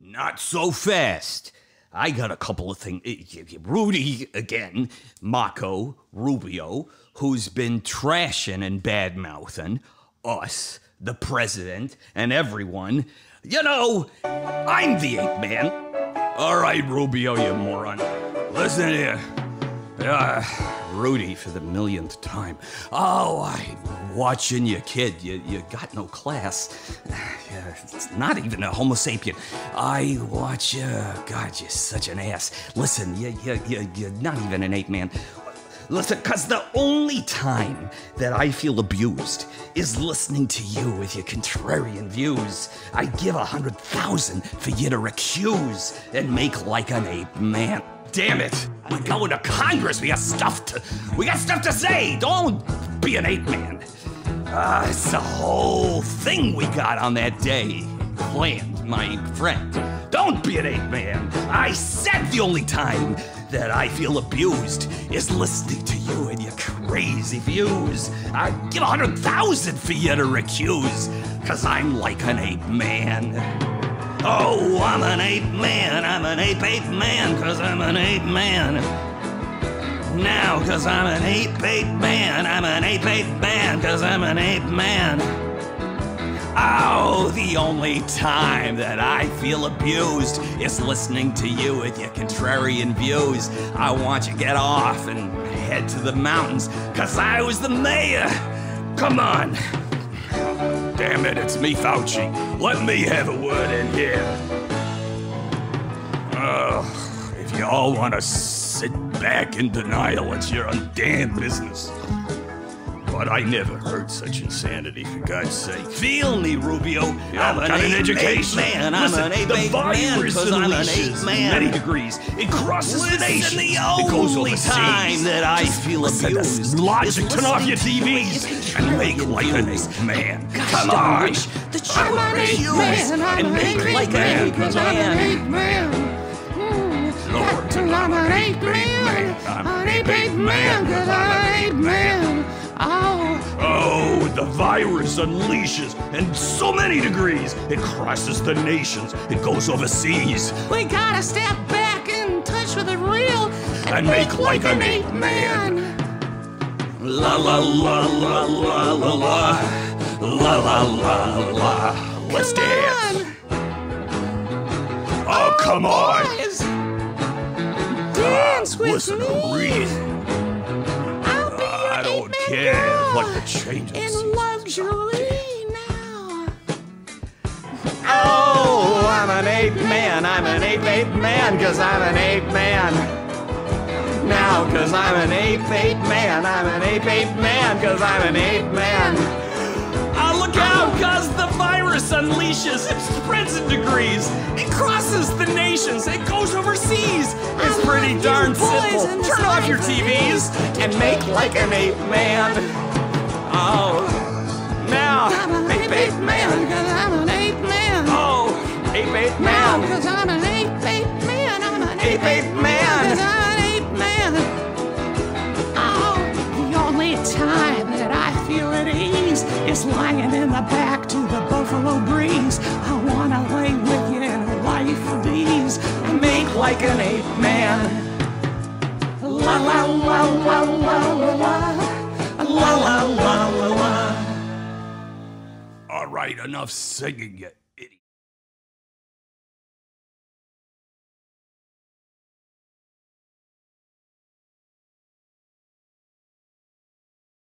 Not so fast. I got a couple of things. Eh, Rudy, again, Marco, Rubio, who's been trashing and bad mouthing us, the president, and everyone. You know, I'm the ape man. All right, Rubio, you moron. Listen here. Uh, Rudy, for the millionth time. Oh, I'm watching you, kid. You, you got no class. It's not even a Homo sapien. I watch you. God, you're such an ass. Listen, you, you, you, you're not even an ape man. Listen, because the only time that I feel abused is listening to you with your contrarian views. I give a hundred thousand for you to recuse and make like an ape man. Damn it! We're going to Congress. We got stuff to. We got stuff to say. Don't be an ape man. Ah, it's the whole thing we got on that day planned, my friend. Don't be an ape man. I said the only time that I feel abused is listening to you and your crazy views. I'd give a hundred thousand for you to recuse, cause I'm like an ape man. Oh, I'm an ape man, I'm an ape ape man, cause I'm an ape man. Now, cause I'm an ape ape man, I'm an ape ape man, cause I'm an ape man. Oh, the only time that I feel abused is listening to you with your contrarian views. I want you to get off and head to the mountains, cause I was the mayor. Come on. Damn it, it's me, Fauci. Let me have a word in here. Ugh, if you all want to sit back in denial, it's your own damn business. But I never heard such insanity, for God's sake. Feel me, Rubio. I'm an got an education. man. I'm Listen, an ape the ape man virus because an unleashes man. many degrees. It crosses the Listen, nations. the It goes only overseas. time that I feel Listen, abused logic. Turn off your listening to you TVs and make like an ape oh, man. Gosh, Come on. wish that you I'm an ape man, I'm an ape hmm, like an man, I'm an man. ape man. Lord, I'm an ape man. I'm an ape ape man, 'cause I'm an ape man. Oh. Oh, the virus unleashes in so many degrees. It crosses the nations. It goes overseas. We gotta step back in touch with the real And make like an ape man. La la la la la la la. La la la la. Let's dance. Oh, come on. Dance with Listen me. Reed. Like the change in luxury now. Oh, I'm an ape man. I'm an ape ape man because I'm an ape man. Now, because I'm an ape ape man. I'm an ape ape man because I'm an ape man. Ah, look out, cause the virus unleashes. It spreads in degrees. It crosses the nations. It goes overseas. It's pretty darn you simple. Turn off your. TVs. and make like an ape man. Oh, now, I'm an ape ape man. Cause I'm an ape man. Oh, ape ape man. cause I'm an ape ape man. I'm an Ape ape man. Cause I'm an ape man. Oh, the only time that I feel at ease is lying in the back to the buffalo breeze. I wanna lay with you in a life of ease. Make like an ape man. La la la la la la la. La la right, enough singing it.